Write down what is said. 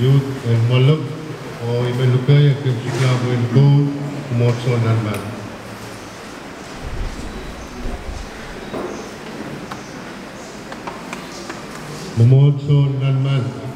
youth and maluk o imelukay ang kimsikla mo in go kumotso nanman. Momodso Nanman.